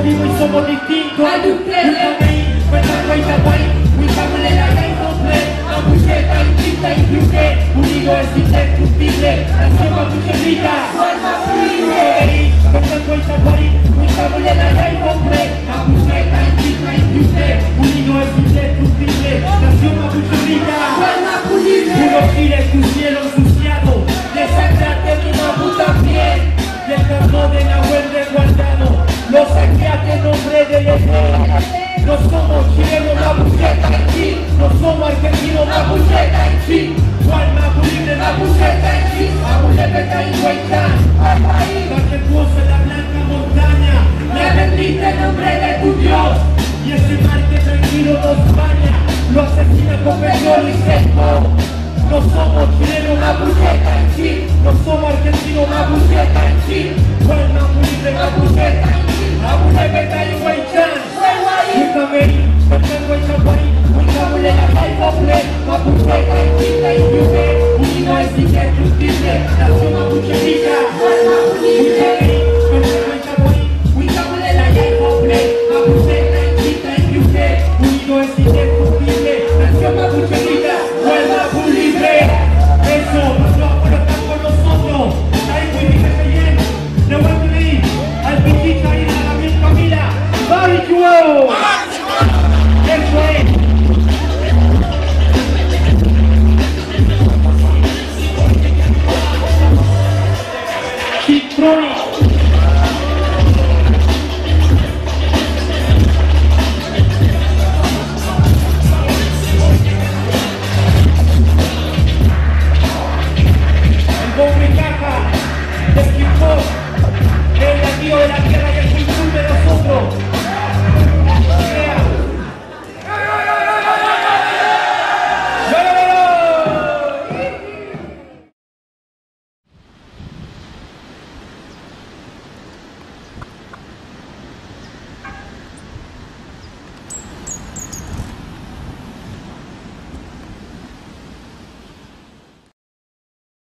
homie I do play You. know me, when I wait and We family like I don't I'm pushed, I'm deep, I'm bloqué Unido es sin ser cumplible La sopa mucho grita Forma fluide como argentino la buceta en sí cual masculino la buceta en sí la buceta está en cuenta. Majestuosa la blanca montaña. La bendita el nombre de tu Dios. Y ese mar que tranquilo nos baña lo asesina con petróleo y no somos chilenos la buceta en sí no somos argentinos la buceta en sí cual masculino la buceta en sí Let Yo la